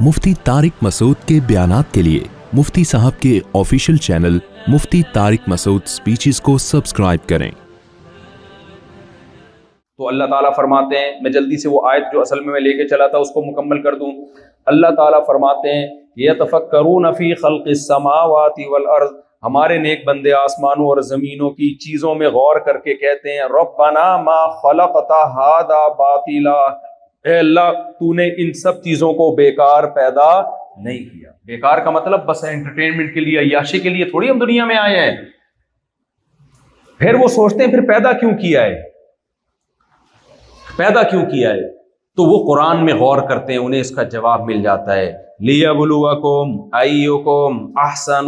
مفتی تارک مسعود کے بیانات کے لیے مفتی صاحب کے official channel Mufti Tariq Masood speeches کو سبسکرائب کریں۔ تو اللہ تعالیٰ فرماتے ہیں، میں جلدی سے وہ آیت جو اصل میں میں لے کے چلا تھا اس کو مکمل کر دوں۔ اللہ تعالیٰ فرماتے ہیں، یتفکرون فی خلق السماوات والارض۔ ہمارے نیک بندے آسمانوں اور زمینوں کی چیزوں میں غور کر کے کہتے ہیں، ربنا ما خلقت هذا باطلا۔ اے اللہ، تو نے ان سب چیزوں کو بیکار پیدا نہیں کیا۔ بیکار کا مطلب بس انٹرٹینمنٹ کے لیے، عیاشی کے لیے تھوڑی ہم دنیا میں آئے ہیں۔ پھر وہ سوچتے ہیں، پھر پیدا کیوں کیا ہے؟ پیدا کیوں کیا ہے؟ تو وہ قرآن میں غور کرتے ہیں، انہیں اس کا جواب مل جاتا ہے۔ لیا بلو کوم آئیو کوم آسان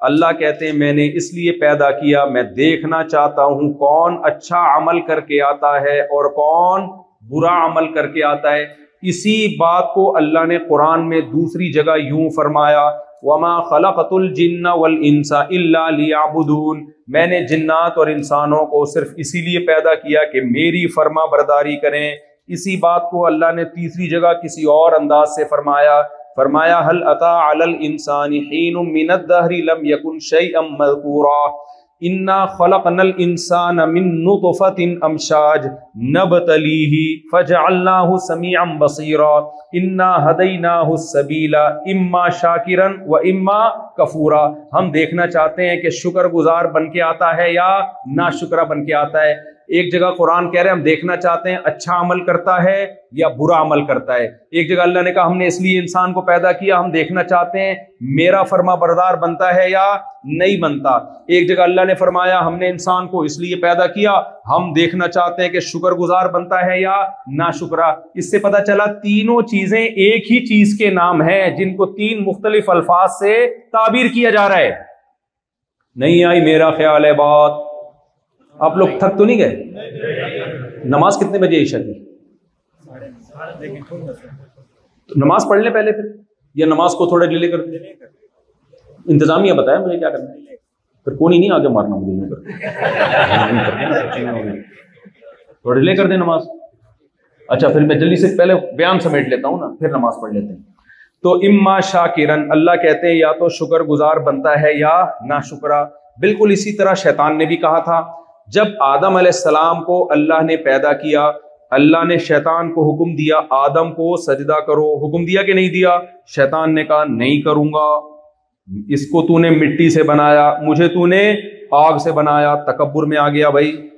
اللہ کہتے ہیں، میں نے اس لیے پیدا کیا، میں دیکھنا چاہتا ہوں کون اچھا عمل کر کے آتا ہے اور کون برا عمل کر کے آتا ہے۔ اسی بات کو اللہ نے قرآن میں دوسری جگہ یوں فرمایا، وما خلقت الجن والانسا الا ليعبدون۔ میں نے جنات اور انسانوں کو صرف اسی لیے پیدا کیا کہ میری فرما برداری کریں۔ اسی بات کو اللہ نے تیسری جگہ کسی اور انداز سے فرمایا۔ فرمایا حل اتا علی الانسان حين من الدهر لم يكن شيئا مذكورا۔ انا خلقنا الانسان من نطفه امشاج نبتليه فجعلناه سميعا بصيرا انا نا السبيل اما شاکرن و اما کفورا ہم دیکھنا چاہتے ہیں کہ شکر گزار بن کے آتا ہے یا نا شکرا بن کے آتا ہے ایک جگہ قرآن کہہ رہے ہیں، ہم دیکھنا چاہتے ہیں اچھا عمل کرتا ہے یا برا عمل کرتا ہے۔ ایک جگہ اللہ نے کہا، ہم نے اس لیے انسان کو پیدا کیا، ہم دیکھنا چاہتے ہیں، میرا فرما بردار بنتا ہے یا نہیں بنتا۔ ایک جگہ اللہ نے فرمایا، ہم نے انسان کو اس لیے پیدا کیا، ہم دیکھنا چاہتے ہیں کہ شکر گزار بنتا ہے یا نا شکرا اس سے پتا چلا، تینوں چیزیں ایک ہی چیز کے نام ہیں جن کو تین مختلف الفاظ سے تعبیر کیا جا رہا ہے۔ نہیں آئی، میرا خیال ہے بات۔ آپ لوگ تھک تو نہیں گئے؟ نماز کتنے بجے عشاء کی؟ نماز پڑھ لیں پہلے پھر، یا نماز کو تھوڑا ڈیلے کر انتظامیہ بتایا مجھے کیا کرنا ہے۔ پھر کون ہی نہیں آگے مارنا مجھے تھوڑا ڈیلے کر دیں نماز۔ اچھا پھر میں جلدی سے پہلے بیان سمیٹ لیتا ہوں نا، پھر نماز پڑھ لیتے ہیں۔ تو اما شاہ کرن اللہ کہتے ہیں یا تو شکر گزار بنتا ہے یا نہ شکرا بالکل اسی طرح شیطان نے بھی کہا تھا۔ جب آدم علیہ السلام کو اللہ نے پیدا کیا، اللہ نے شیطان کو حکم دیا، آدم کو سجدہ کرو، حکم دیا کہ نہیں دیا؟ شیطان نے کہا، نہیں کروں گا۔ اس کو تو نے مٹی سے بنایا، مجھے تو نے آگ سے بنایا، تکبر میں آ گیا بھائی۔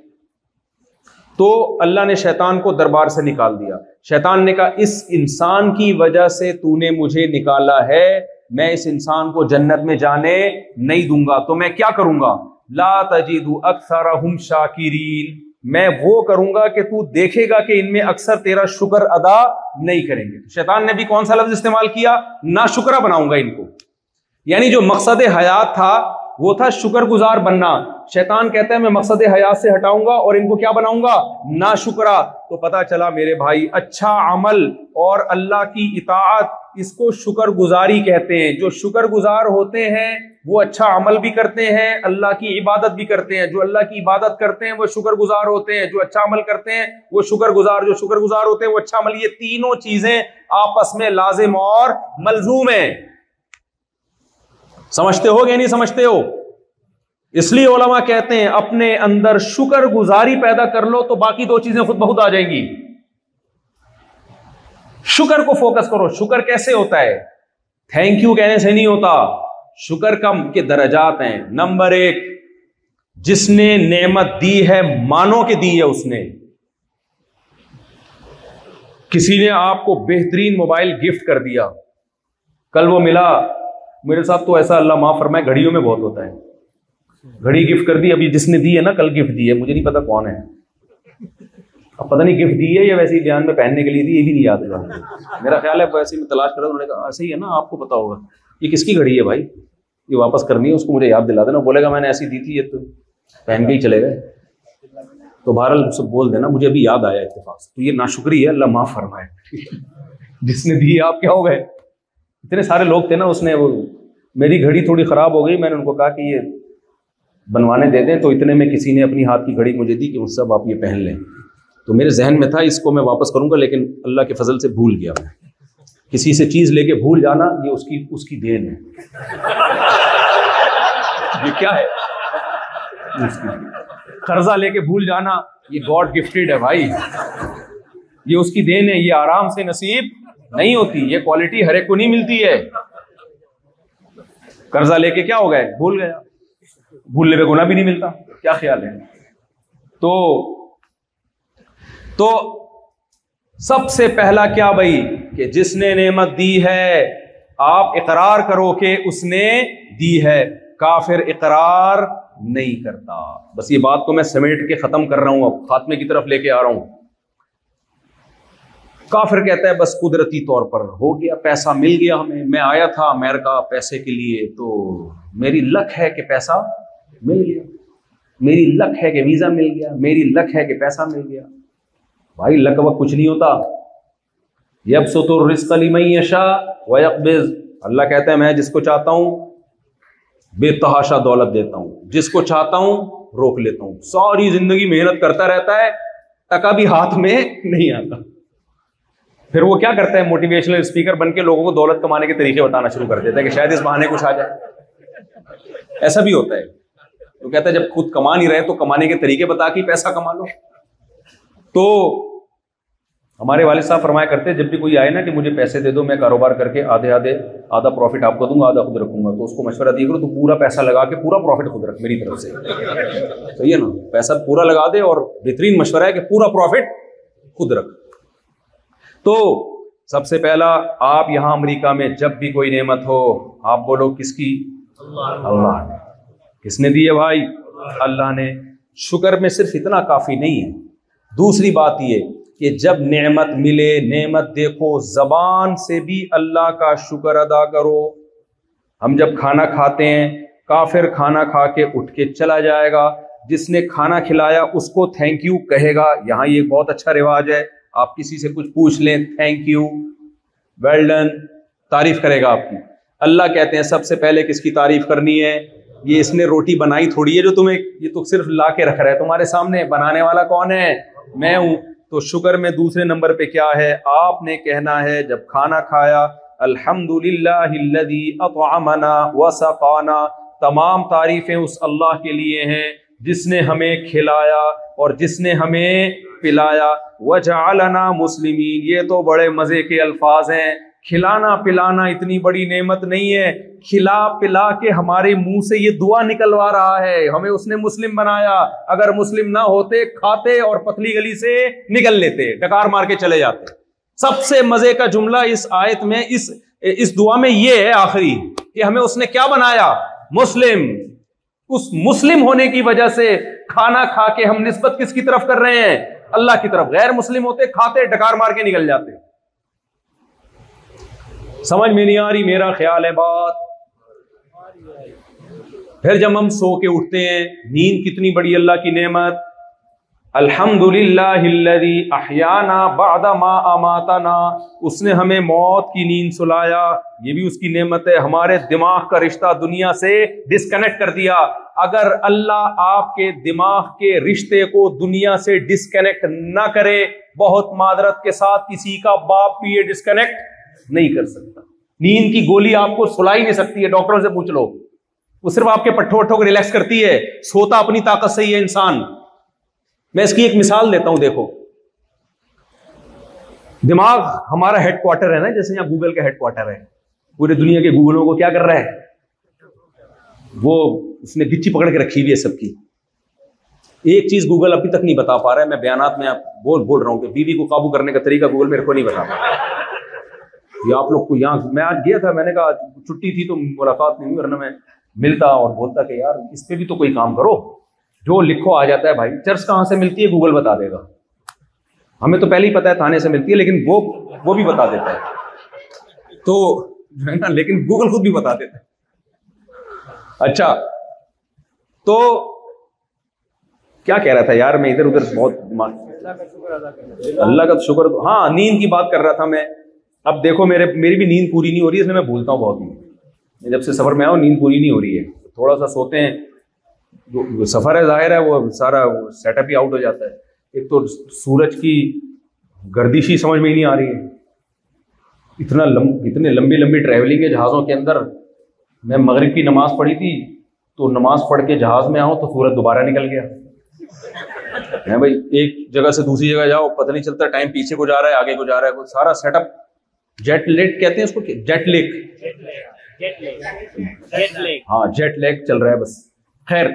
تو اللہ نے شیطان کو دربار سے نکال دیا۔ شیطان نے کہا، اس انسان کی وجہ سے تو نے مجھے نکالا ہے، میں اس انسان کو جنت میں جانے نہیں دوں گا، تو میں کیا کروں گا؟ لا تجید اکثرهم شاکرین۔ میں وہ کروں گا کہ تو دیکھے گا کہ ان میں اکثر تیرا شکر ادا نہیں کریں گے۔ شیطان نے بھی کون سا لفظ استعمال کیا؟ نہ شکرہ بناؤں گا ان کو۔ یعنی جو مقصد حیات تھا، وہ تھا شکر گزار بننا۔ شیطان کہتا ہے میں مقصد حیات سے ہٹاؤں گا اور ان کو کیا بناؤں گا؟ نا شکرا تو پتا چلا میرے بھائی اچھا عمل اور اللہ کی اطاعت اس کو شکر گزاری کہتے ہیں۔ جو شکر گزار ہوتے ہیں، وہ اچھا عمل بھی کرتے ہیں، اللہ کی عبادت بھی کرتے ہیں۔ جو اللہ کی عبادت کرتے ہیں، وہ شکر گزار ہوتے ہیں۔ جو اچھا عمل کرتے ہیں، وہ شکر گزار جو شکر گزار ہوتے ہیں، وہ اچھا عمل۔ یہ تینوں چیزیں آپس میں لازم اور ملزوم ہیں۔ سمجھتے ہو یا نہیں سمجھتے ہو؟ اس لیے علماء کہتے ہیں اپنے اندر شکر گزاری پیدا کر لو تو باقی دو چیزیں خود بہت آ جائیں گی۔ شکر کو فوکس کرو۔ شکر کیسے ہوتا ہے؟ تھینک یو کہنے سے نہیں ہوتا۔ شکر کم کے درجات ہیں۔ نمبر ایک، جس نے نعمت دی ہے، مانو کہ دی ہے اس نے۔ کسی نے آپ کو بہترین موبائل گفٹ کر دیا۔ کل وہ ملا۔ میرے ساتھ تو ایسا اللہ معاف فرمائے، گھڑیوں میں بہت ہوتا ہے۔ گھڑی گفٹ کر دی، ابھی جس نے دی ہے نا، کل گفٹ دی ہے۔ مجھے نہیں پتا کون ہے۔ اب پتہ نہیں گفٹ دی ہے یا ویسے ہی بیان میں پہننے کے لیے دی، یہ بھی نہیں یاد ہوا۔ میرا خیال ہے، ویسے میں تلاش کر رہا ہوں۔ کہا ایسے ہی ہے نا، آپ کو پتا ہوگا۔ یہ کس کی گھڑی ہے بھائی؟ یہ واپس کرنی ہے، اس کو مجھے یاد دلا دینا۔ بولے گا، میں نے ایسی دی تھی، یہ تو پہن کے ہی چلے گئے۔ تو بہرحال سب بول دینا، مجھے ابھی یاد آیا اتفاق تو یہ ناشکری ہے، اللہ معاف فرمائے۔ جس نے دی، آپ کیا ہو گئے؟ اتنے سارے لوگ تھے نا، اس نے وہ، میری گھڑی تھوڑی خراب ہو گئی۔ میں نے ان کو کہا کہ یہ بنوانے دے دیں تو اتنے میں کسی نے اپنی ہاتھ کی گھڑی مجھے دی کہ اس سب آپ یہ پہن لیں۔ تو میرے ذہن میں تھا، اس کو میں واپس کروں گا، لیکن اللہ کے فضل سے بھول گیا میں۔ کسی سے چیز لے کے بھول جانا، یہ اس کی اس کی دین ہے۔ یہ کیا ہے؟ قرضہ لے کے بھول جانا، یہ گاڈ گفٹیڈ ہے بھائی۔ یہ اس کی دین ہے، یہ آرام سے نصیب نہیں ہوتی۔ یہ کوالٹی ہر ایک کو نہیں ملتی ہے۔ قرضہ لے کے کیا ہو گئے؟ بھول گیا۔ بھولنے پہ گنا بھی نہیں ملتا۔ کیا خیال ہے؟ تو تو سب سے پہلا کیا بھائی؟ کہ جس نے نعمت دی ہے، آپ اقرار کرو کہ اس نے دی ہے۔ کافر اقرار نہیں کرتا۔ بس یہ بات کو میں سمیٹ کے ختم کر رہا ہوں، اب خاتمے کی طرف لے کے آ رہا ہوں۔ کافر کہتا ہے، بس قدرتی طور پر ہو گیا، پیسہ مل گیا ہمیں، میں آیا تھا امیرکا پیسے کے لیے، تو میری لک ہے کہ پیسہ مل گیا۔ میری لک ہے کہ ویزا مل گیا۔ میری لک ہے کہ پیسہ مل گیا۔ بھائی، لک وقت کچھ نہیں ہوتا۔ یب سو تو رسق علی میں یشا وقبز اللہ کہتا ہے، میں جس کو چاہتا ہوں، بے تحاشا دولت دیتا ہوں۔ جس کو چاہتا ہوں، روک لیتا ہوں۔ ساری زندگی محنت کرتا رہتا ہے، ٹکا بھی ہاتھ میں نہیں آتا۔ پھر وہ کیا کرتا ہے؟ موٹیویشنل اسپیکر بن کے لوگوں کو دولت کمانے کے طریقے بتانا شروع کر دیتا ہے کہ شاید اس بہانے کچھ آ جائے۔ ایسا بھی ہوتا ہے۔ تو کہتا ہے، جب خود کما نہیں رہے تو کمانے کے طریقے بتا کے پیسہ کما لو۔ تو ہمارے والد صاحب فرمایا کرتے جب بھی کوئی آئے نا کہ مجھے پیسے دے دو، میں کاروبار کر کے آدھے آدھے، آدھا پروفٹ آپ کو دوں گا آدھا خود رکھوں گا۔ تو اس کو مشورہ دیا کرو، تو پورا پیسہ لگا کے پورا پروفٹ خود رکھ میری طرف سے۔ صحیح ہے نا؟ پیسہ پورا لگا دے اور بہترین مشورہ ہے کہ پورا پروفٹ خود رکھ۔ تو سب سے پہلا آپ یہاں امریکہ میں جب بھی کوئی نعمت ہو، آپ بولو کس کی؟ اللہ نے۔ کس نے دی ہے بھائی؟ اللہ نے۔ شکر میں صرف اتنا کافی نہیں ہے۔ دوسری بات یہ کہ جب نعمت ملے، نعمت دیکھو، زبان سے بھی اللہ کا شکر ادا کرو۔ ہم جب کھانا کھاتے ہیں، کافر کھانا کھا کے اٹھ کے چلا جائے گا۔ جس نے کھانا کھلایا، اس کو تھینک یو کہے گا۔ یہاں یہ بہت اچھا رواج ہے۔ آپ کسی سے کچھ پوچھ لیں تھینک یو ویل ڈن تعریف کرے گا آپ کی۔ اللہ کہتے ہیں، سب سے پہلے کس کی تعریف کرنی ہے؟ یہ اس نے روٹی بنائی تھوڑی ہے جو تمہیں، یہ تو صرف لا کے رکھ رہا ہے۔ تمہارے سامنے بنانے والا کون ہے؟ میں ہوں۔ تو شکر میں دوسرے نمبر پہ کیا ہے؟ آپ نے کہنا ہے، جب کھانا کھایا الحمد للہ اطعمنا وسقانا۔ تمام تعریفیں اس اللہ کے لیے ہیں۔ جس نے ہمیں کھلایا اور جس نے ہمیں پلایا۔ وجعلنا مسلمین یہ تو بڑے مزے کے الفاظ ہیں۔ کھلانا پلانا اتنی بڑی نعمت نہیں ہے۔ کھلا پلا کے ہمارے منہ سے یہ دعا نکلوا رہا ہے۔ ہمیں اس نے مسلم بنایا۔ اگر مسلم نہ ہوتے، کھاتے اور پتلی گلی سے نکل لیتے، ڈکار مار کے چلے جاتے۔ سب سے مزے کا جملہ اس آیت میں، اس اس دعا میں یہ ہے آخری کہ ہمیں اس نے کیا بنایا؟ مسلم۔ اس مسلم ہونے کی وجہ سے کھانا کھا کے ہم نسبت کس کی طرف کر رہے ہیں؟ اللہ کی طرف۔ غیر مسلم ہوتے کھاتے ڈکار مار کے نکل جاتے۔ سمجھ میں نہیں آ رہی؟ میرا خیال ہے بات۔ پھر جب ہم سو کے اٹھتے ہیں، نیند کتنی بڑی اللہ کی نعمت۔ الحمد للہ احیانا بعد ما اماتنا۔ اس نے ہمیں موت کی نیند سلایا۔ یہ بھی اس کی نعمت ہے۔ ہمارے دماغ کا رشتہ دنیا سے ڈسکنیکٹ کر دیا۔ اگر اللہ آپ کے دماغ کے رشتے کو دنیا سے ڈسکنیکٹ نہ کرے، بہت معذرت کے ساتھ کسی کا باپ بھی یہ ڈسکنیکٹ نہیں کر سکتا۔ نیند کی گولی آپ کو سلا ہی نہیں سکتی ہے۔ ڈاکٹروں سے پوچھ لو۔ وہ صرف آپ کے پٹھوں وٹھوں کو ریلیکس کرتی ہے۔ سوتا اپنی طاقت سے ہی ہے انسان۔ میں اس کی ایک مثال دیتا ہوں، دیکھو۔ دماغ ہمارا ہیڈ کوارٹر ہے نا، جیسے یہاں گوگل کا ہیڈ کوارٹر ہے۔ پورے دنیا کے گوگلوں کو کیا کر رہا ہے؟ وہ اس نے گچی پکڑ کے رکھی ہوئی ہے سب کی۔ ایک چیز گوگل ابھی تک نہیں بتا پا رہا ہے، میں بیانات میں بول بول رہا ہوں کہ بیوی کو قابو کرنے کا طریقہ گوگل میرے کو نہیں بتا پا رہا۔ یا آپ لوگ کو یہاں، میں آج گیا تھا، میں نے کہا چھٹی تھی تو ملاقات نہیں ہوئی، ورنہ میں ملتا اور بولتا کہ یار اس پہ بھی تو کوئی کام کرو۔ جو لکھو آ جاتا ہے بھائی۔ چرچ کہاں سے ملتی ہے؟ گوگل بتا دے گا۔ ہمیں تو پہلے ہی پتا ہے تھانے سے ملتی ہے، لیکن وہ وہ بھی بتا دیتا ہے۔ تو جو ہے نا، لیکن گوگل خود بھی بتا دیتا ہے۔ اچھا۔ تو کیا کہہ رہا تھا یار؟ میں ادھر ادھر بہت اللہ کا شکر ہاں نیند کی بات کر رہا تھا میں۔ اب دیکھو، میرے میری بھی نیند پوری نہیں ہو رہی ہے اس میں میں بھولتا ہوں بہت۔ جب سے سفر میں آؤں نیند پوری نہیں ہو رہی ہے۔ تھوڑا سا سوتے ہیں۔ جو سفر ہے ظاہر ہے وہ سارا سیٹ اپ ہی آؤٹ ہو جاتا ہے۔ ایک تو سورج کی گردش ہی سمجھ میں ہی نہیں آ رہی ہے۔ اتنا لم اتنے لمبی لمبی ٹریولنگ ہے جہازوں کے اندر۔ میں مغرب کی نماز پڑھی تھی تو نماز پڑھ کے جہاز میں آؤں تو سورج دوبارہ نکل گیا۔ میں بھائی ایک جگہ سے دوسری جگہ جاؤ پتہ نہیں چلتا ٹائم پیچھے کو جا رہا ہے آگے کو جا رہا ہے۔ سارا سیٹ اپ جیٹ لیک کہتے ہیں اس کو جیٹ لیک ہاں جیٹ لیک چل رہا ہے بس۔ خیر،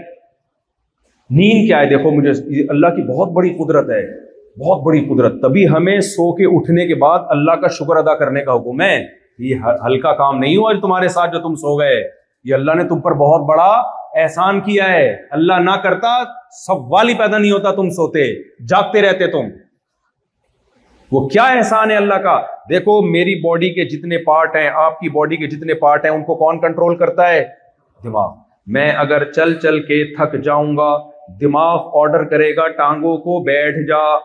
نیند کیا ہے؟ دیکھو، مجھے اللہ کی بہت بڑی قدرت ہے، بہت بڑی قدرت۔ تبھی ہمیں سو کے اٹھنے کے بعد اللہ کا شکر ادا کرنے کا حکم ہے۔ یہ ہلکا کام نہیں ہوا تمہارے ساتھ جو تم سو گئے۔ یہ اللہ نے تم پر بہت بڑا احسان کیا ہے۔ اللہ نہ کرتا، سوال ہی پیدا نہیں ہوتا تم سوتے، جاگتے رہتے تم۔ وہ کیا احسان ہے اللہ کا؟ دیکھو، میری باڈی کے جتنے پارٹ ہیں، آپ کی باڈی کے جتنے پارٹ ہیں، ان کو کون کنٹرول کرتا ہے؟ دماغ۔ میں اگر چل چل کے تھک جاؤں گا، دماغ آرڈر کرے گا ٹانگوں کو، بیٹھ جا۔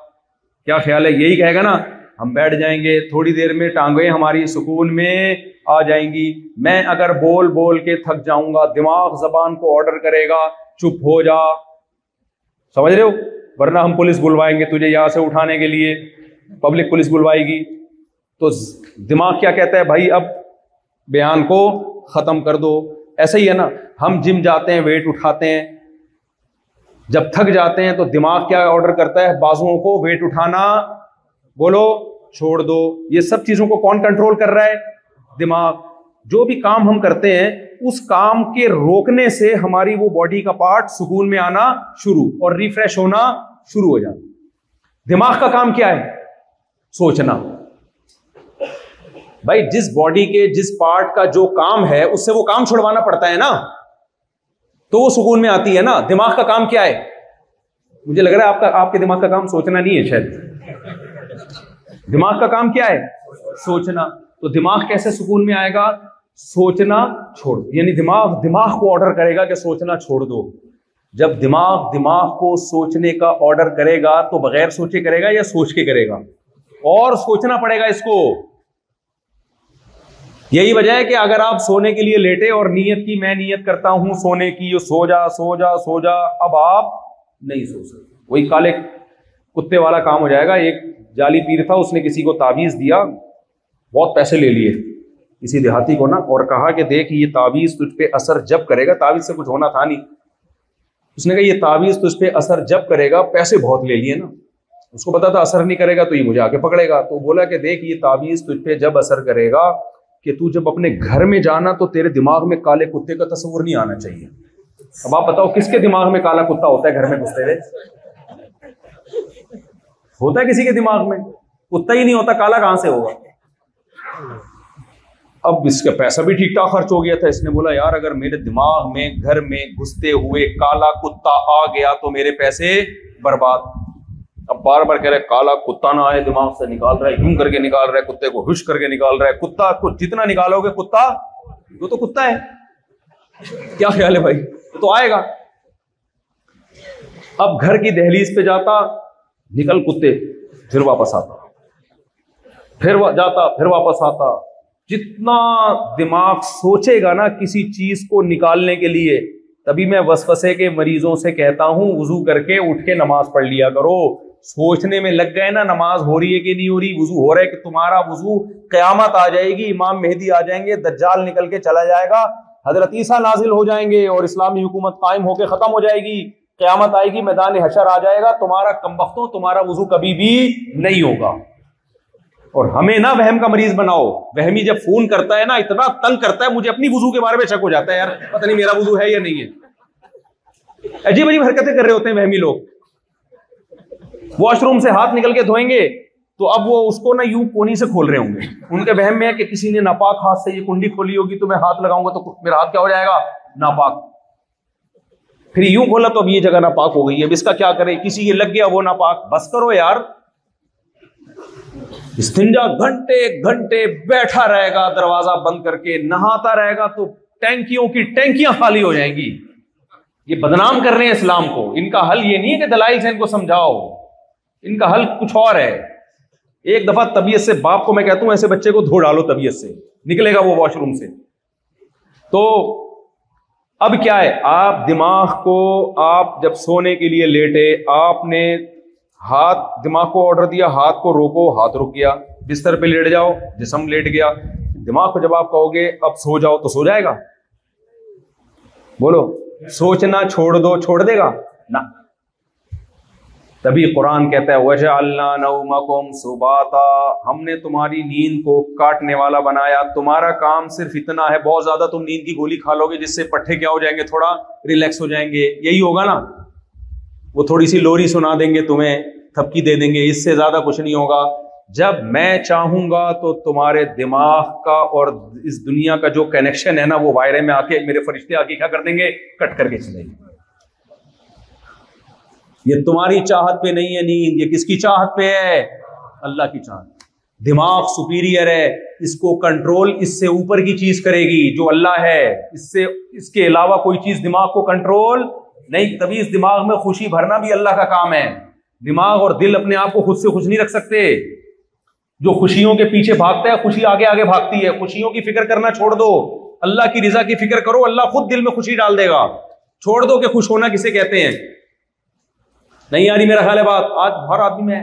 کیا خیال ہے؟ یہی کہے گا نا، ہم بیٹھ جائیں گے، تھوڑی دیر میں ٹانگیں ہماری سکون میں آ جائیں گی۔ میں اگر بول بول کے تھک جاؤں گا، دماغ زبان کو آرڈر کرے گا، چپ ہو جا۔ سمجھ رہے ہو؟ ورنہ ہم پولیس بلوائیں گے تجھے یہاں سے اٹھانے کے لیے۔ پبلک پولیس بلوائے گی۔ تو دماغ کیا کہتا ہے؟ بھائی اب بیان کو ختم کر دو۔ ایسا ہی ہے نا ہم جم جاتے ہیں ویٹ اٹھاتے ہیں۔ جب تھک جاتے ہیں تو دماغ کیا آرڈر کرتا ہے؟ بازوؤں کو ویٹ اٹھانا۔ بولو، چھوڑ دو۔ یہ سب چیزوں کو کون کنٹرول کر رہا ہے؟ دماغ۔ جو بھی کام ہم کرتے ہیں، اس کام کے روکنے سے ہماری وہ باڈی کا پارٹ سکون میں آنا شروع اور ریفریش ہونا شروع ہو جاتا دماغ کا کام کیا ہے؟ سوچنا۔ بھائی، جس باڈی کے، جس پارٹ کا جو کام ہے، اس سے وہ کام چھڑوانا پڑتا ہے نا؟ تو وہ سکون میں آتی ہے نا۔ دماغ کا کام کیا ہے؟ مجھے لگ رہا ہے آپ کا آپ کے دماغ کا کام سوچنا نہیں ہے شاید۔ دماغ کا کام کیا ہے؟ سوچنا۔ تو دماغ کیسے سکون میں آئے گا؟ سوچنا چھوڑ۔ یعنی دماغ دماغ کو آرڈر کرے گا کہ سوچنا چھوڑ دو۔ جب دماغ دماغ کو سوچنے کا آرڈر کرے گا تو بغیر سوچے کرے گا یا سوچ کے کرے گا؟ اور سوچنا پڑے گا اس کو۔ یہی وجہ ہے کہ اگر آپ سونے کے لیے لیٹے اور نیت کی میں نیت کرتا ہوں، سونے کی سو جا سو جا سو جا، اب آپ نہیں سو سکتے۔ وہی کالے کتے والا کام ہو جائے گا۔ ایک جالی پیر تھا، اس نے کسی کو تعویذ دیا، بہت پیسے لے لیے۔ کسی دیہاتی کو نا اور کہا کہ دیکھ، یہ تعویذ تجھ پہ اثر جب کرے گا۔ تعویذ سے کچھ ہونا تھا نہیں۔ اس نے کہا، یہ تعویذ تجھ پہ اثر جب کرے گا، پیسے بہت لے لیے نا۔ اس کو پتا تھا اثر نہیں کرے گا تو یہ مجھے آگے پکڑے گا۔ تو بولا کہ دیکھ، یہ تعویذ تجھ پہ جب اثر کرے گا کہ تو جب اپنے گھر میں جانا تو تیرے دماغ میں کالے کتے کا تصور نہیں آنا چاہیے۔ اب آپ بتاؤ کس کے دماغ میں کالا کتا ہوتا ہے گھر میں گھستے ہوئے؟ ہوتا ہے کسی کے دماغ میں؟ کتا ہی نہیں ہوتا، کالا کہاں سے ہوگا؟ اب اس کا پیسہ بھی ٹھیک ٹھاک خرچ ہو گیا تھا، اس نے بولا، یار، اگر میرے دماغ میں گھر میں گھستے ہوئے کالا کتا آ گیا تو میرے پیسے برباد اب بار بار کہہ رہے کالا کتا نہ آئے دماغ سے، نکال رہا ہے یوں کر کے نکال رہا ہے کتے کو ہوش کر کے نکال رہا ہے کتا کو جتنا نکالو گے، کتا، وہ تو کتا ہے۔ کیا خیال ہے بھائی؟ تو آئے گا۔ اب گھر کی دہلیز پہ جاتا، نکل کتے، پھر واپس آتا۔ پھر جاتا، پھر واپس آتا۔ جتنا دماغ سوچے گا نا کسی چیز کو نکالنے کے لیے، تبھی میں وسوسے کے مریضوں سے کہتا ہوں، وضو کر کے اٹھ کے نماز پڑھ لیا کرو۔ سوچنے میں لگ گئے نا، نماز ہو رہی ہے کہ نہیں ہو رہی، وضو ہو رہا ہے کہ تمہارا وضو قیامت آ جائے گی، امام مہدی آ جائیں گے، دجال نکل کے چلا جائے گا، حضرت عیسیٰ نازل ہو جائیں گے اور اسلامی حکومت قائم ہو کے ختم ہو جائے گی، قیامت آئے گی، میدان حشر آ جائے گا، تمہارا کم وقتوں تمہارا وضو کبھی بھی نہیں ہوگا۔ اور ہمیں نہ وہم کا مریض بناؤ، وہمی جب فون کرتا ہے نا، اتنا تنگ کرتا ہے، مجھے اپنی وضو کے بارے میں شک ہو جاتا ہے، یار، پتہ نہیں میرا وضو ہے یا نہیں ہے۔ عجیب عجیب حرکتیں کر رہے ہوتے ہیں وہمی لوگ۔ واش روم سے ہاتھ نکل کے دھوئیں گے، تو اب وہ اس کو نا یوں کونی سے کھول رہے ہوں گے۔ ان کے وہم میں ہے کہ کسی نے ناپاک ہاتھ سے یہ کنڈی کھولی ہوگی تو میں ہاتھ لگاؤں گا تو میرا ہاتھ کیا ہو جائے گا؟ ناپاک۔ پھر یوں کھولا تو اب یہ جگہ ناپاک ہو گئی اب اس کا کیا کرے کسی یہ لگ گیا وہ ناپاک، بس کرو یار۔ استنجا گھنٹے گھنٹے بیٹھا رہے گا، دروازہ بند کر کے نہاتا رہے گا تو ٹینکیوں کی ٹینکیاں خالی ہو جائیں گی۔ یہ بدنام کر رہے ہیں اسلام کو۔ ان کا حل یہ نہیں ہے کہ دلائل سے ان کو سمجھاؤ۔ ان کا حل کچھ اور ہے۔ ایک دفعہ طبیعت سے باپ کو میں کہتا ہوں، ایسے بچے کو دھو ڈالو طبیعت سے، نکلے گا وہ واش روم سے۔ تو اب کیا ہے؟ آپ دماغ کو، آپ جب سونے کے لیے لیٹے، آپ نے ہاتھ، دماغ کو آرڈر دیا، ہاتھ کو روکو، ہاتھ رک گیا۔ بستر پہ لیٹ جاؤ، جسم لیٹ گیا۔ دماغ کو جب آپ کہو گے، اب سو جاؤ تو سو جائے گا۔ بولو، سوچنا چھوڑ دو، چھوڑ دے گا۔ نہ۔ تبھی قرآن کہتا ہے وجہ اللہ نومکم سباتا۔ ہم نے تمہاری نیند کو کاٹنے والا بنایا۔ تمہارا کام صرف اتنا ہے، بہت زیادہ تم نیند کی گولی کھا لو گے جس سے پٹھے کیا ہو جائیں گے، تھوڑا ریلیکس ہو جائیں گے۔ یہی ہوگا نا؟ وہ تھوڑی سی لوری سنا دیں گے، تمہیں تھپکی دے دیں گے۔ اس سے زیادہ کچھ نہیں ہوگا۔ جب میں چاہوں گا تو تمہارے دماغ کا اور اس دنیا کا جو کنیکشن ہے نا، وہ وائرے میں آ کے میرے فرشتے آ کے کیا کر دیں گے؟ کٹ کر کے چلیں گے یہ تمہاری چاہت پہ نہیں ہے نیند، یہ کس کی چاہت پہ ہے؟ اللہ کی چاہت۔ دماغ سپیریئر ہے، اس کو کنٹرول اس سے اوپر کی چیز کرے گی جو اللہ ہے۔ اس سے، اس کے علاوہ کوئی چیز دماغ کو کنٹرول نہیں، تبھی اس دماغ میں خوشی بھرنا بھی اللہ کا کام ہے۔ دماغ اور دل اپنے آپ کو خود سے خوش نہیں رکھ سکتے۔ جو خوشیوں کے پیچھے بھاگتا ہے، خوشی آگے آگے بھاگتی ہے۔ خوشیوں کی فکر کرنا چھوڑ دو۔ اللہ کی رضا کی فکر کرو، اللہ خود دل میں خوشی ڈال دے گا۔ چھوڑ دو کہ خوش ہونا کسے کہتے ہیں۔ نہیں آ رہی میرا خیال ہے بات۔ آج ہر آدمی میں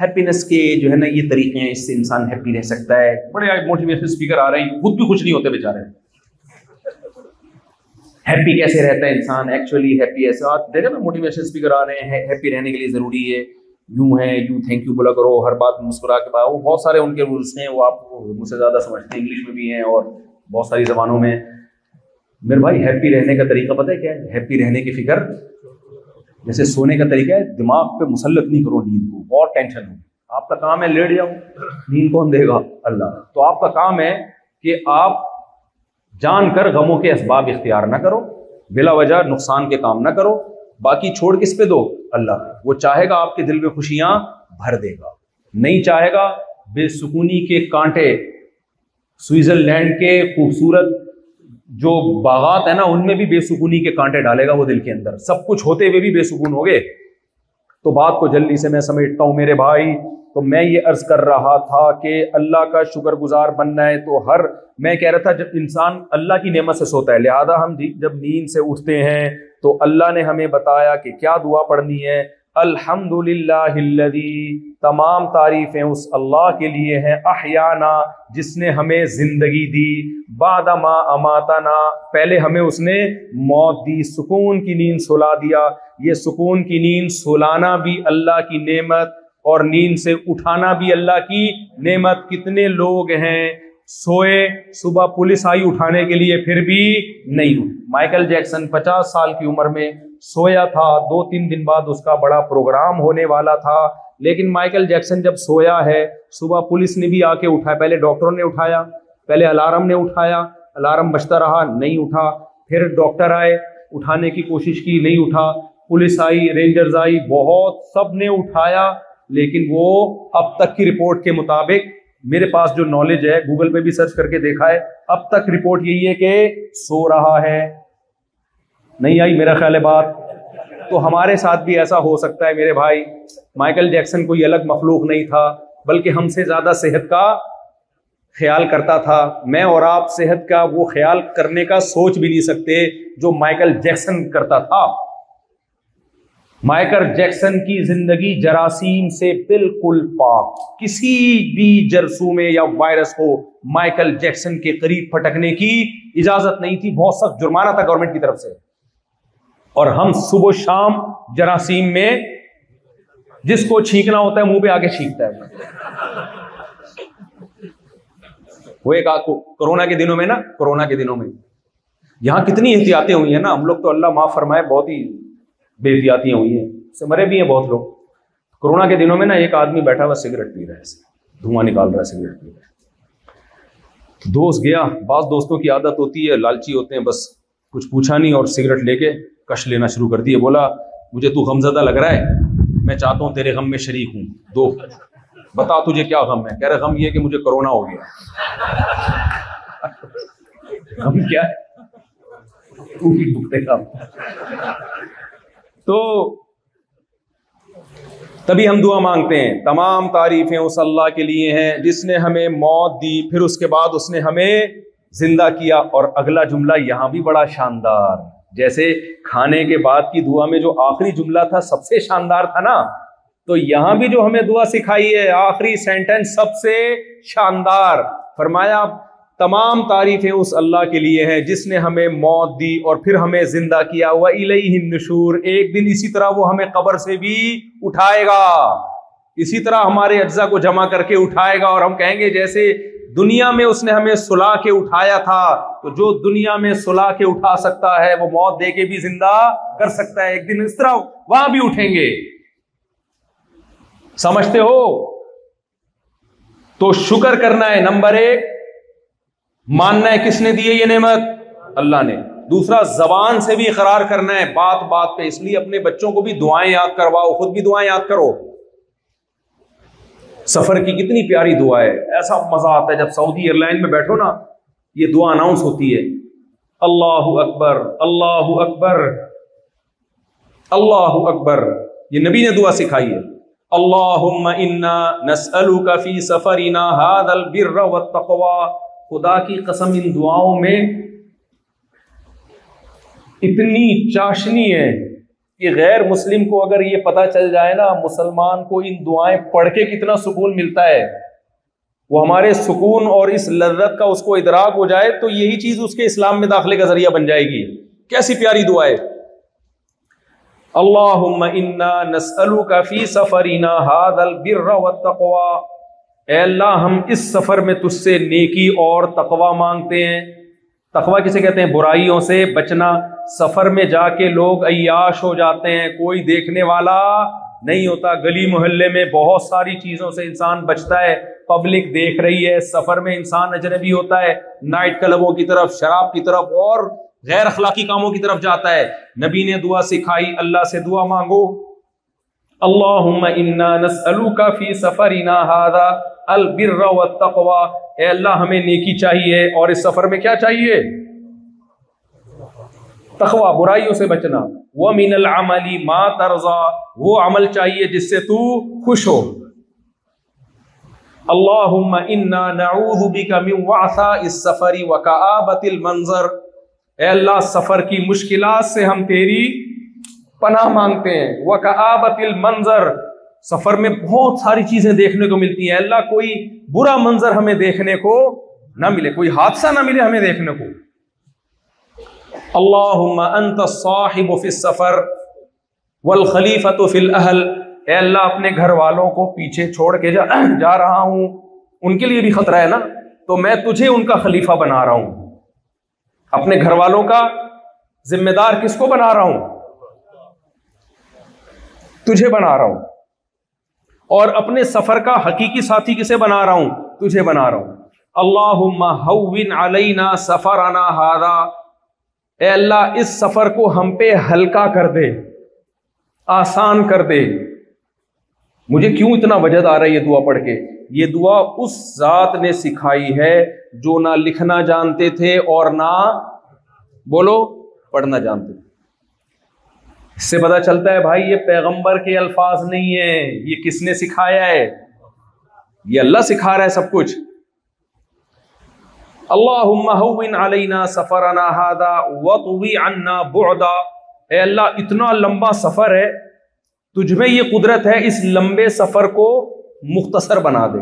ہیپینس کے جو ہے نا یہ طریقے ہیں، اس سے انسان ہیپی رہ سکتا ہے۔ بڑے موٹیویشن اسپیکر آ رہے ہیں، خود بھی خوش نہیں ہوتے بےچارے ہیپی کیسے رہتا ہے انسان؟ ایکچولی ہیپی ایسا۔ دیکھا نا موٹیویشن اسپیکر آ رہے ہیں ہیپی رہنے کے لیے ضروری ہے۔ یوں ہے، یوں تھینک یو بولا کرو، ہر بات مسکرا کے بعد وہ بہت سارے ان کے رولس ہیں، وہ آپ مجھ سے زیادہ سمجھتے ہیں، انگلش میں بھی ہیں اور بہت ساری زبانوں میں۔ میرے بھائی ہیپی رہنے کا طریقہ پتہ ہے کیا ہے؟ ہیپی رہنے کی فکر جیسے سونے کا طریقہ ہے، دماغ پہ مسلط نہیں کرو نیند کو بہت ٹینشن ہو۔ آپ کا کام ہے لیٹ جاؤ، نیند کون دے گا؟ اللہ۔ تو آپ کا کام ہے کہ آپ جان کر غموں کے اسباب اختیار نہ کرو، بلا وجہ نقصان کے کام نہ کرو، باقی چھوڑ کس پہ دو؟ اللہ۔ وہ چاہے گا آپ کے دل میں خوشیاں بھر دے گا۔ نہیں چاہے گا، بے سکونی کے کانٹے سوئٹزرلینڈ کے خوبصورت جو باغات ہیں نا، ان میں بھی بے سکونی کے کانٹے ڈالے گا وہ دل کے اندر۔ سب کچھ ہوتے ہوئے بھی بے سکون ہو گئے تو بات کو جلدی سے میں سمیٹتا ہوں میرے بھائی۔ تو میں یہ عرض کر رہا تھا کہ اللہ کا شکر گزار بننا ہے تو ہر، میں کہہ رہا تھا جب انسان اللہ کی نعمت سے سوتا ہے، لہٰذا ہم جی، جب نیند سے اٹھتے ہیں تو اللہ نے ہمیں بتایا کہ کیا دعا پڑھنی ہے۔ الحمد للہ تمام تعریفیں اس اللہ کے لیے ہیں، احیانا، جس نے ہمیں زندگی دی۔ بعد اماتنا، پہلے ہمیں اس نے موت دی۔ سکون کی نیند سلا دیا۔ یہ سکون کی نیند سلانا بھی اللہ کی نعمت اور نیند سے اٹھانا بھی اللہ کی نعمت۔ کتنے لوگ ہیں۔ سوئے صبح پولیس آئی اٹھانے کے لیے، پھر بھی نہیں مائیکل جیکسن پچاس سال کی عمر میں سویا تھا۔ دو تین دن بعد اس کا بڑا پروگرام ہونے والا تھا۔ لیکن مائیکل جیکسن جب سویا ہے، صبح پولیس نے بھی آ کے اٹھایا۔ پہلے ڈاکٹروں نے اٹھایا، پہلے الارم نے اٹھایا۔ الارم بچتا رہا، نہیں اٹھا۔ پھر ڈاکٹر آئے، اٹھانے کی کوشش کی، نہیں اٹھا۔ پولیس آئی، رینجرز آئی، بہت سب نے اٹھایا۔ لیکن وہ اب تک کی رپورٹ کے مطابق میرے پاس جو نالج ہے گوگل پہ بھی سرچ کر کے دیکھا ہے۔ اب تک رپورٹ یہی ہے کہ سو رہا ہے۔ نہیں آئی میرا خیال ہے بات۔ تو ہمارے ساتھ بھی ایسا ہو سکتا ہے میرے بھائی۔ مائیکل جیکسن کوئی الگ مخلوق نہیں تھا، بلکہ ہم سے زیادہ صحت کا خیال کرتا تھا۔ میں اور آپ صحت کا وہ خیال کرنے کا سوچ بھی نہیں سکتے جو مائیکل جیکسن کرتا تھا۔ مائیکل جیکسن کی زندگی جراثیم سے بالکل پاک۔ کسی بھی جرسومے یا وائرس کو مائیکل جیکسن کے قریب پھٹکنے کی اجازت نہیں تھی، بہت سخت جرمانہ تھا گورنمنٹ کی طرف سے۔ اور ہم صبح شام جراثیم میں جس کو چھینکنا ہوتا ہے، منہ پہ آگے چھینکتا ہے۔ وہ ایک کورونا کے دنوں میں نا کورونا کے دنوں میں۔ یہاں کتنی احتیاطیں ہوئی ہیں نا، ہم لوگ تو اللہ معاف فرمائے، بہت ہی بے احتیاطیاں ہوئی ہیں سے مرے بھی ہیں بہت لوگ کورونا کے دنوں میں نا ایک آدمی بیٹھا ہوا سگریٹ پی رہا ہے دھواں نکال رہا ہے سگریٹ پی رہا ہے دوست گیا بعض دوستوں کی عادت ہوتی ہے لالچی ہوتے ہیں بس کچھ پوچھا نہیں اور سگریٹ لے کے کش لینا شروع کر دیے بولا مجھے تو غم زدہ لگ رہا ہے میں چاہتا ہوں تیرے غم میں شریک ہوں دو بتا تجھے کیا غم ہے کہہ رہے غم یہ کہ مجھے کرونا ہو گیا غم کیا ہے تو بھی تو تبھی ہم دعا مانگتے ہیں۔ تمام تعریفیں اس اللہ کے لیے ہیں جس نے ہمیں موت دی، پھر اس کے بعد اس نے ہمیں زندہ کیا اور اگلا جملہ یہاں بھی بڑا شاندار۔ جیسے کھانے کے بعد کی دعا میں جو آخری جملہ تھا، سب سے شاندار تھا نا؟ تو یہاں بھی جو ہمیں دعا سکھائی ہے، آخری سینٹینس سب سے شاندار۔ فرمایا تمام تعریفیں اس اللہ کے لیے ہیں جس نے ہمیں موت دی اور پھر ہمیں زندہ کیا ہوا نشور ایک دن اسی طرح وہ ہمیں قبر سے بھی اٹھائے گا۔ اسی طرح ہمارے اجزا کو جمع کر کے اٹھائے گا اور ہم کہیں گے جیسے دنیا میں اس نے ہمیں سلا کے اٹھایا تھا، تو جو دنیا میں سلا کے اٹھا سکتا ہے، وہ موت دے کے بھی زندہ کر سکتا ہے۔ ایک دن اس طرح وہاں بھی اٹھیں گے۔ سمجھتے ہو؟ تو شکر کرنا ہے نمبر ایک۔ ماننا ہے کس نے دی یہ نعمت؟ اللہ نے۔ دوسرا، زبان سے بھی اقرار کرنا ہے۔ بات بات پہ، اس لیے اپنے بچوں کو بھی دعائیں یاد کرواؤ۔ خود بھی دعائیں یاد کرو۔ سفر کی کتنی پیاری دعا ہے۔ ایسا مزہ آتا ہے جب سعودی ایئر لائن میں بیٹھو نا، یہ دعا اناؤنس ہوتی ہے۔ اللہ اکبر اللہ اکبر اللہ اکبر۔ یہ نبی نے دعا سکھائی ہے۔ اللہ فی سفرنا هذا البر والتقوى خدا کی قسم ان دعاؤں میں اتنی چاشنی ہے کہ غیر مسلم کو اگر یہ پتا چل جائے نا مسلمان کو ان دعائیں پڑھ کے کتنا سکون ملتا ہے، وہ ہمارے سکون اور اس لذت کا اس کو ادراک ہو جائے تو یہی چیز اس کے اسلام میں داخلے کا ذریعہ بن جائے گی۔ کیسی پیاری دعا ہے۔ اللہ کا فی سفرینا هذا البر والتقوى اے اللہ، ہم اس سفر میں تجھ سے نیکی اور تقوا مانگتے ہیں۔ تقوا کسے کہتے ہیں؟ برائیوں سے بچنا۔ سفر میں جا کے لوگ عیاش ہو جاتے ہیں۔ کوئی دیکھنے والا نہیں ہوتا۔ گلی محلے میں بہت ساری چیزوں سے انسان بچتا ہے۔ پبلک دیکھ رہی ہے۔ سفر میں انسان اجنبی ہوتا ہے۔ نائٹ کلبوں کی طرف، شراب کی طرف اور غیر اخلاقی کاموں کی طرف جاتا ہے۔ نبی نے دعا سکھائی۔ اللہ سے دعا مانگو۔ اللہ فی سفرنا هذا البر والتقوى اے اللہ، ہمیں نیکی چاہیے اور اس سفر میں کیا چاہیے؟ تقوی، برائیوں سے بچنا۔ وہ مین العملی ما ترضا وہ عمل چاہیے جس سے تو خوش ہو۔ اللہم انا نعوذ بک من وعثاء السفر وکآبت المنظر۔ اے اللہ، سفر کی مشکلات سے ہم تیری پناہ مانگتے ہیں۔ وکآبت المنظر۔ سفر میں بہت ساری چیزیں دیکھنے کو ملتی ہیں۔ اللہ کوئی برا منظر ہمیں دیکھنے کو نہ ملے کوئی حادثہ نہ ملے ہمیں دیکھنے کو۔ اللہ انت صاحب فی السفر والخلیفۃ فی الاہل۔ اے اللہ اپنے گھر والوں کو پیچھے چھوڑ کے جا, جا رہا ہوں۔ ان کے لیے بھی خطرہ ہے نا؟ تو میں تجھے ان کا خلیفہ بنا رہا ہوں۔ اپنے گھر والوں کا ذمہ دار کس کو بنا رہا ہوں؟ تجھے بنا رہا ہوں۔ اور اپنے سفر کا حقیقی ساتھی کسے بنا رہا ہوں؟ تجھے بنا رہا ہوں۔ اللہ علینا سفر اے اللہ، اس سفر کو ہم پہ ہلکا کر دے، آسان کر دے۔ مجھے کیوں اتنا وجد آ رہا ہے یہ دعا پڑھ کے؟ یہ دعا اس ذات نے سکھائی ہے جو نہ لکھنا جانتے تھے اور نہ، بولو، پڑھنا جانتے تھے۔ اس سے پتا چلتا ہے بھائی یہ پیغمبر کے الفاظ نہیں ہے یہ کس نے سکھایا ہے؟ یہ اللہ سکھا رہا ہے سب کچھ۔ اللہ علینا سفرنا هذا وطوی عنا بعدا۔ اے اللہ، اتنا لمبا سفر ہے، تجھ میں یہ قدرت ہے، اس لمبے سفر کو مختصر بنا دے۔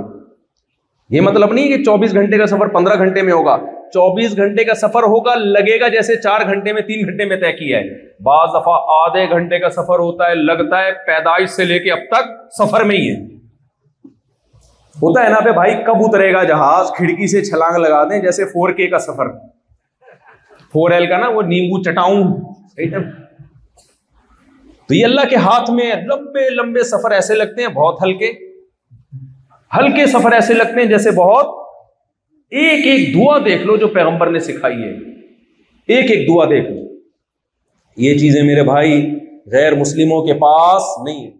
یہ مطلب نہیں کہ چوبیس گھنٹے کا سفر پندرہ گھنٹے میں ہوگا۔ چوبیس گھنٹے کا سفر ہوگا، لگے گا جیسے چار گھنٹے میں، تین گھنٹے میں طے کیا ہے۔ بعض دفعہ آدھے گھنٹے کا سفر ہوتا ہے، لگتا ہے پیدائش سے لے کے اب تک سفر میں ہی ہے۔ ہوتا ہے نا پہ بھائی کب اترے گا جہاز؟ کھڑکی سے چھلانگ لگا دیں جیسے فور کے کا سفر۔ فور ایل کا نا، وہ نیمبو چٹاؤں۔ تو یہ اللہ کے ہاتھ میں لمبے لمبے سفر ایسے لگتے ہیں، بہت ہلکے۔ ہلکے سفر ایسے لگتے ہیں جیسے بہت ایک ایک دعا دیکھ لو جو پیغمبر نے سکھائی ہے۔ ایک ایک دعا دیکھ لو۔ یہ چیزیں میرے بھائی غیر مسلموں کے پاس نہیں